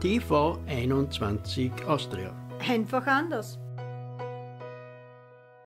TV21 Austria. Einfach anders.